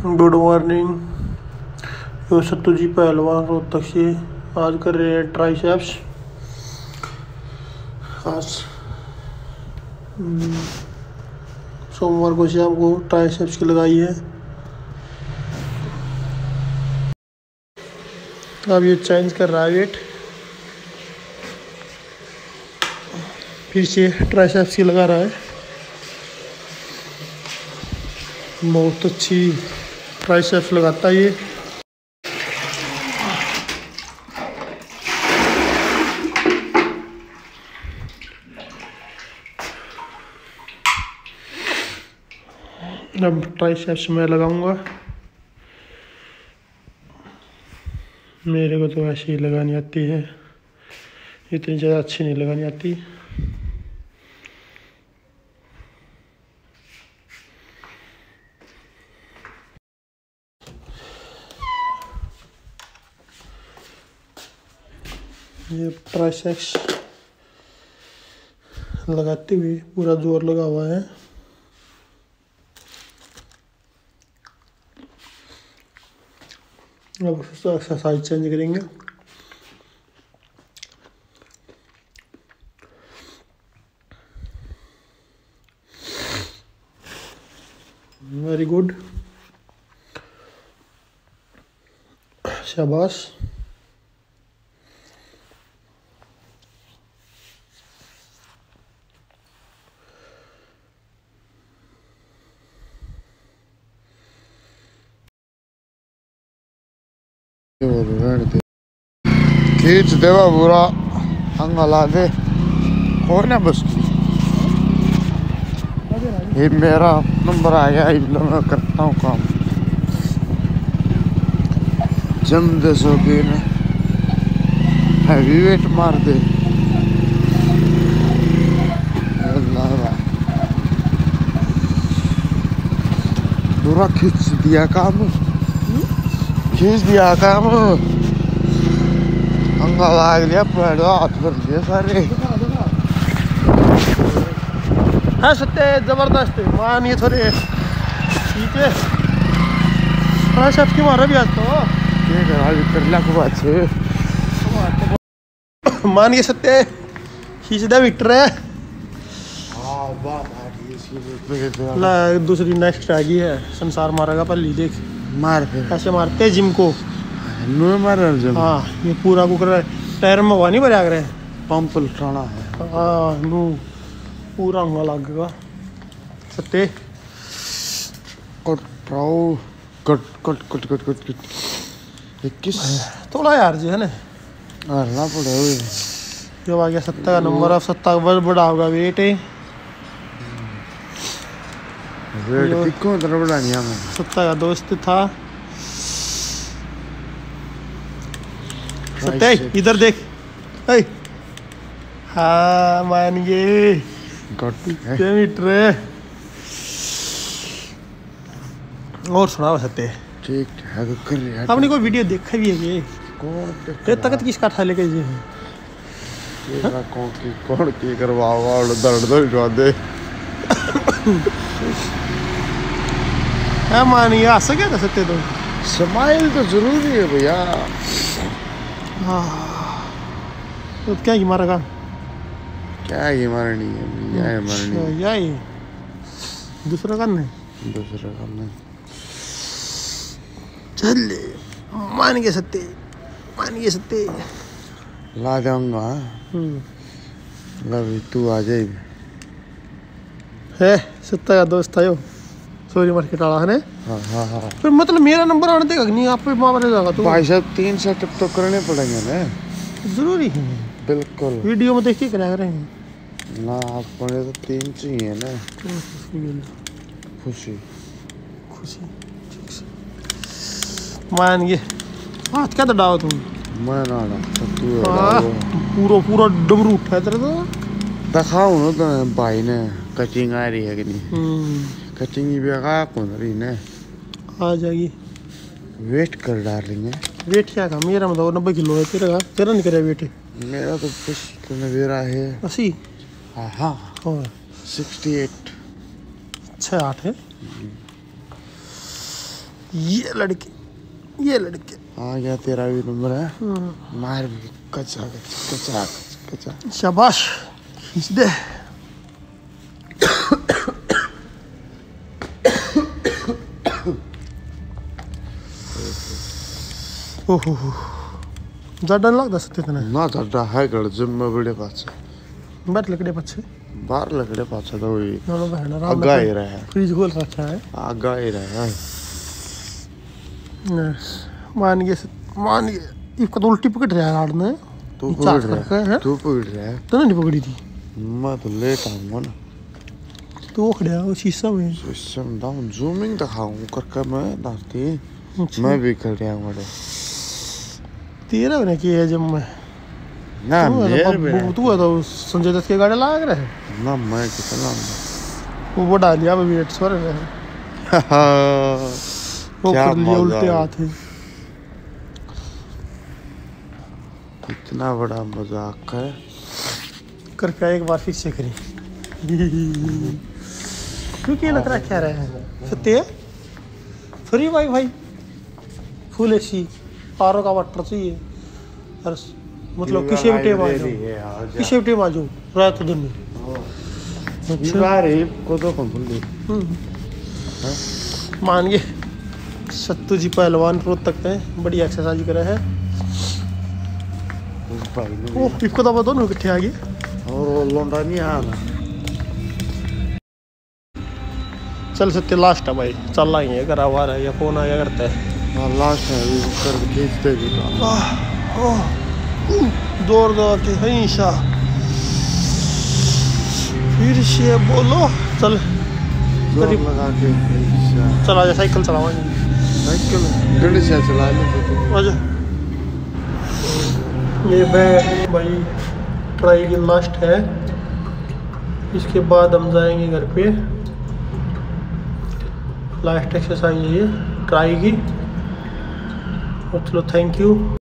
Good morning यो सत्तू जी पहलवान रोहतक से आज कर रहे हैं ट्राइसेप्स आज हम्म, सोमवार को शाम को ट्राइसेप्स की लगाई है. अब ये चेंज कर रहा है वेट फिर से ट्राइसेप्स की लगा रहा है. बहुत अच्छी। ट्राइसेप्स लगाता ये। अब ट्राइसेप्स मैं लगाऊँगा। मेरे को तो ऐसे ही लगानी आती है। इतनी ज़्यादा अच्छी नहीं लगानी आती। ये ट्राइसेप्स लगाते हुए पूरा ज़ोर लगा हुआ है। अब एक्सरसाइज चेंज करेंगे। वेरी गुड शाबाश। खींच देवा पूरा हंगला दे हो ना बस ये मेरा नंबर आ गया इन लोग मैं करता हूँ काम जम दे सो ने हैवी वेट मार दे। पूरा खींच दिया काम खींच दिया काम अंगा लाग लिया पैर हाथ भर लिए सारे। हाँ सत्य ज़बरदस्त। मान ये थोड़े। ठीक है। की मारा भी आज तो। ये करा ला बात है। मान ये सत्य विक्टर है। हाँ ला दूसरी नेक्स्ट आ गई है। संसार मारेगा पल्ली देख। मार फिर। ऐसे मारते हैं जिम को। मार जब हाँ ये पूरा कुकर टायर में हवा नहीं भरा करे पंप उठाना है। हाँ नू पूरा हुआ लगेगा सत्य कट राओ cut cut cut cut cut cut. इक्कीस। थोड़ा यार जी है ना? हरना पड़े हुए जब आ गया सत्ता का नंबर। अब सत्ता बड़ा होगा वेट है वेट किक्को तरह बढ़ानी हमें सत्ता का दोस्त था सत्य इधर देख हाँ मान गए है और सुना सत्य ठीक है तो कर रहा आपने कोई वीडियो देखा भी है ये कौन ये तकत किसका था लेके जी तेरा कौन की कौन की करवावा और दर्द दर्द दे हाँ मान ये आ सके था सत्य तो? स्माइल तो ज़रूरी है भैया। तो क्या ही मारा का क्या ये मरनी है भैया ये मरनी या ये दूसरा का नहीं? दूसरा करना चल ले मान गए सत्य मान गए सत्य। ला जाऊँगा। हम्म। लव तू आ जाए है सत्ता का दोस्त था यो सॉरी मार्केट वाला है ने? हाँ हाँ हाँ। फिर मतलब मेरा नंबर आने देगा नहीं आप पे मार जाएगा तो? भाई साहब तीन सेटअप तो करने पड़ेंगे ना। ज़रूरी है। बिल्कुल। वीडियो में देख के क्या करेंगे ना आपको तो तीन चाहिए ना। खुशी। खुशी मान ये हाथ क्या दबाओ तुम? मैं ना ना तू हाँ, पूरा पूरा डमरू उठा तेरे तो। दिखाओ ना भाई ने। कटिंग आ रही है कि नहीं कटिंग भी का कौन रही ने आ जाएगी वेट कर डालेंगे वेट क्या का मेरा मतलब नब्बे किलो है तेरा का तेरा नहीं करे वेट मेरा तो कुछ तो मेरा है अस्सी हाँ हाँ और सिक्सटी एट छः आठ है ये लड़के ये लड़के आ गया तेरा भी नंबर है मार भी कचा कचा कचा कचा शाबाश खींच दे ओहो जडन लागत असत तिथं ना झाडा हाय गड जिम्म बिडे पाच बैठ लकड़े पछे। बार लकड़े पाच तो वही। दोनों बहन अग्गा ही रहा है। फ्रिज खोल रखा है। आगा ही रहा है। मान गए मान गए इसका तो उल्टी पकड़ रहा है राड ने तू पकड़ रहा है। तू पकड़ रहा है। तो नहीं पकड़ी थी? मैं तो लेट आऊँगा ना। तो वो खड़ा वो शीशा में। सिस्टम डाउन जूमिंग दिखाऊँ करके मैं डालती। मैं भी कर रहा हूँ तेरा बना कि है जब मैं ना तू मेरे तो तू है तो संजय दत्त के गाड़ी लाग रहा। है ना मैं कितना वो वो डाल लिया वेट सो रहे हैं वो कर लिया उल्टे हाथ है। इतना बड़ा मज़ाक है। आए एक बार फिर से करी। क्योंकि ये लग रहा क्या रहा है। सत्य? फ्री वाई भाई। फुल एसी आर का वाटर चाहिए और मतलब किसी भी टाइम आ जाओ किसी भी टाइम आ जाओ रात दिन में को तो। मान गए सत्तू जी पहलवान रोज तक है बड़ी एक्सरसाइज करे है। ओ इसको दबा दोनों इकट्ठे आ गए। और लौंडा नहीं आ रहा। चल सत्य लास्ट है भाई। चल है घर आवा रहा है या फ़ोन आया करता है। हाँ लास्ट है अभी कर खींचते भी दौड़ दौड़ के हमेशा फिर से बोलो चल। लगा के। चल आजा साइकिल चलावाएँगे साइकिल? गड़ी से चला ले तो आजा ये भाई ट्राई की लास्ट है। इसके बाद हम जाएँगे घर पे। लास्ट एक्सरसाइज है ये ट्राई की। चलो थैंक यू